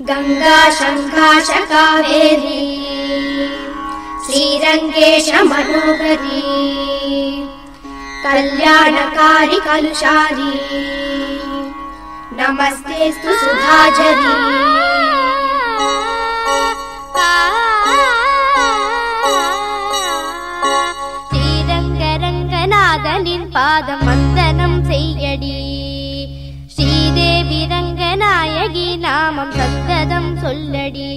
गङ्गा शङ्काश कावेरी श्रीरङ्गेश मनोहरी कल्याणकारि कलुषारी नमस्ते सुधाजरी। சொல்லடி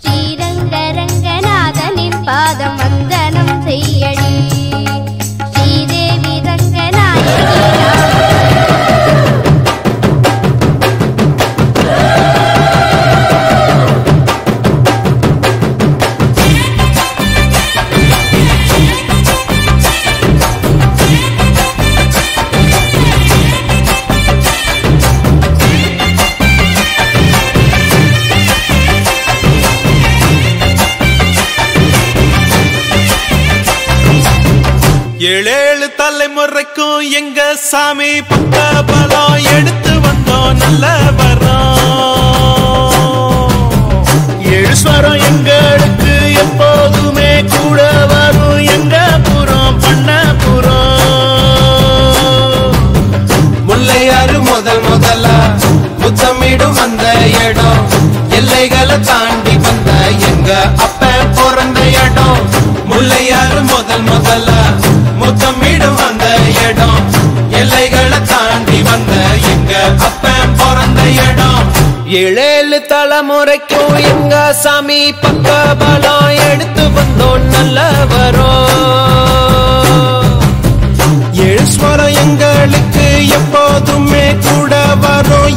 ஸ்ரீரங்கரங்கநாதனின் பாதம் வந்தனம் செய்யடி. ஏழேழு தலைமுறைக்கும் எங்க சாமி பக்க பலம் எடுத்து வந்தோம். நல்ல வரோம். ஏழு எங்களுக்கு எப்போதுமே கூட வரும். எங்க புறம் பண்ண புறம். முல்லையாறு முதல் முதலா முத்தமிடும் அந்த இடம். எல்லைகளை தாண்டி ஏழேழு தலைமுறைக்கும் எங்க சாமி பக்க பலம் எடுத்து வந்தோம் நல்ல வரும் ஏழு ஸ்வரம் எங்களுக்கு எப்போதுமே கூட வரும்.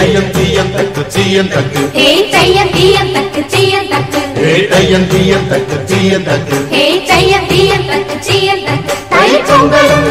தையம் தீயம் தக்கு சீயம் தக்கு. ஹே தையம் தீயம் தக்கு சீயம் தக்கு. ஹே தையம் தீயம் தக்கு சீயம் தக்கு. ஹே தையம் தீயம் தை பொங்கலும்